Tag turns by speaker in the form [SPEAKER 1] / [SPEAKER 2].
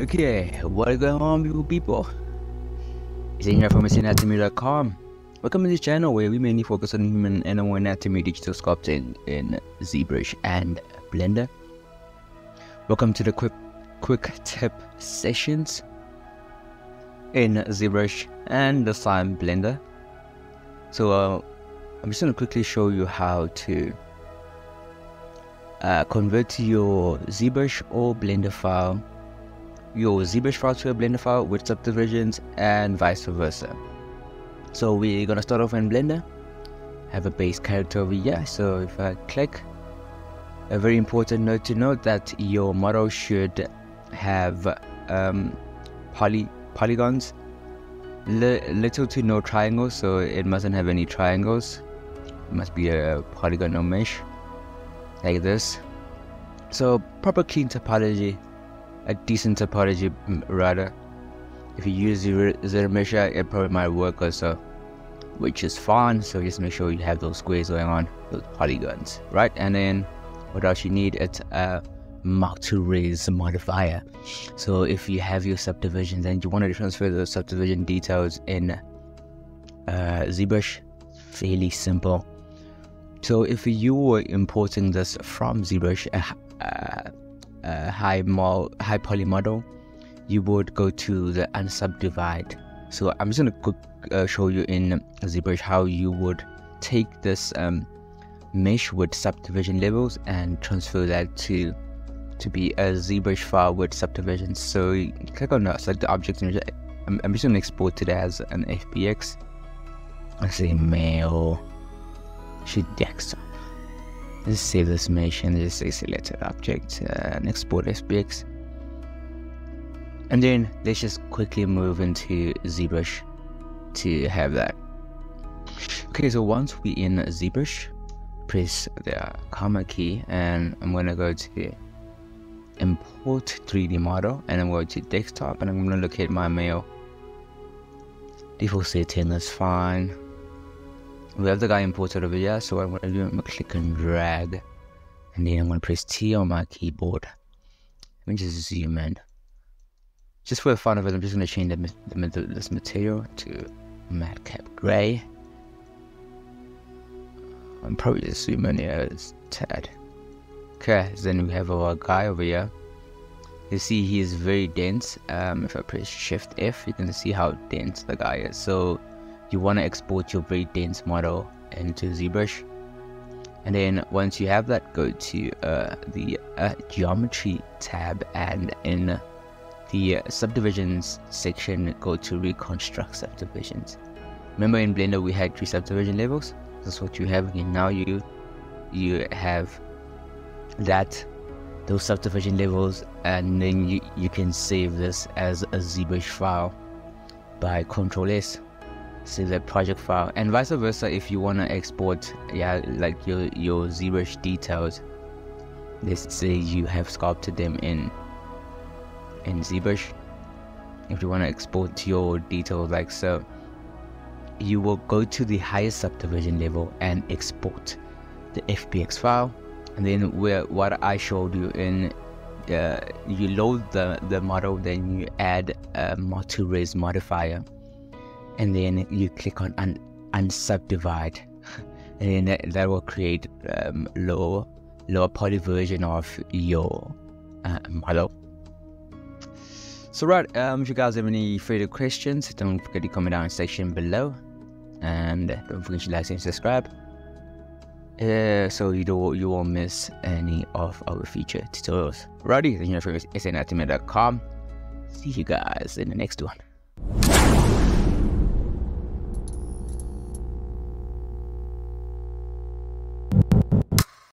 [SPEAKER 1] Okay, what is going on, beautiful people? It's here from anatomy.com. Welcome to this channel where we mainly focus on human animal anatomy, digital sculpting in ZBrush and Blender. Welcome to the quick quick tip sessions in ZBrush and the Slime Blender. So uh, I'm just going to quickly show you how to uh, convert your ZBrush or Blender file your ZBrush file to a Blender file with subdivisions and vice versa. So we're gonna start off in Blender. Have a base character over here. So if I click, a very important note to note that your model should have um, poly polygons, little to no triangles. So it mustn't have any triangles. It must be a polygonal mesh like this. So proper clean topology a decent topology rather. If you use zero, ZRemesh, it probably might work also, which is fine. So just make sure you have those squares going on, those polygons, right? And then what else you need? It's a multi-res modifier. So if you have your subdivisions and you want to transfer the subdivision details in uh, ZBrush, fairly simple. So if you were importing this from ZBrush, uh, uh, uh, high mo- high poly model, you would go to the unsubdivide. So I'm just gonna uh, show you in ZBrush how you would take this um, mesh with subdivision levels and transfer that to to be a ZBrush file with subdivision. So you click on the select the object and I'm, I'm just gonna export it as an FBX. I say mail She desktop. Let's save this mesh and just say selected object uh, and export FBX. And then let's just quickly move into ZBrush to have that. Okay, so once we in ZBrush, press the comma key and I'm gonna go to import 3D model and I'm going to desktop and I'm gonna locate my mail. Default setting is fine we have the guy imported over here so I'm going to do I'm to click and drag. And then I'm going to press T on my keyboard let me just zoom in. Just for the fun of it I'm just going to change the, the, this material to MatCap Gray. I'm probably just zoom in here as tad. Okay so then we have our guy over here. You see he is very dense. Um, if I press shift F you can see how dense the guy is. So you want to export your very dense model into ZBrush. And then once you have that go to uh, the uh, geometry tab and in the subdivisions section go to reconstruct subdivisions. Remember in blender we had three subdivision levels? That's what you have and now you you have that those subdivision levels and then you, you can save this as a ZBrush file by Control S save the project file. And vice versa if you want to export yeah like your your ZBrush details let's say you have sculpted them in in ZBrush if you want to export your details like so you will go to the highest subdivision level and export the FBX file. And then where what I showed you in uh, you load the the model then you add a multi-res modifier and then you click on un- unsubdivide and then that, that will create um, lower lower poly version of your uh, model so right um, if you guys have any further questions don't forget to comment down section below and don't forget to like and subscribe uh, so you don't you won't miss any of our future tutorials. Righty, thank you for SAanatomy.com. See you guys in the next one.